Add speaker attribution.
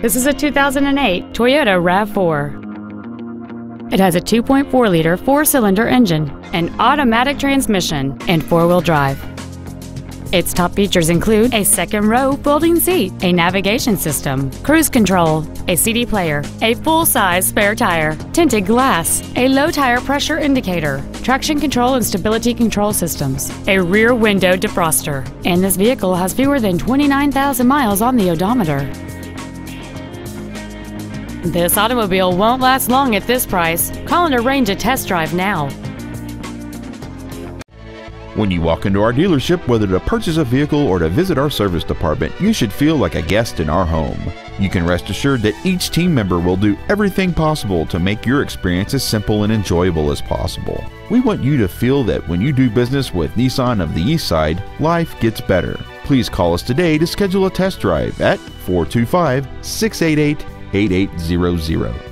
Speaker 1: This is a 2008 Toyota RAV4. It has a 2.4 liter four cylinder engine, an automatic transmission, and four wheel drive. Its top features include a second row folding seat, a navigation system, cruise control, a CD player, a full size spare tire, tinted glass, a low tire pressure indicator, traction control and stability control systems, a rear window defroster, and this vehicle has fewer than 29,000 miles on the odometer. This automobile won't last long at this price. Call and arrange a test drive now.
Speaker 2: When you walk into our dealership, whether to purchase a vehicle or to visit our service department, you should feel like a guest in our home. You can rest assured that each team member will do everything possible to make your experience as simple and enjoyable as possible. We want you to feel that when you do business with Nissan of the Eastside, life gets better. Please call us today to schedule a test drive at 425 688 8800.